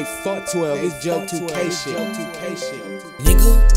Hey, fuck 12, it's Joe 2K shit. Nigga, nigga.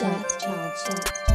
chat.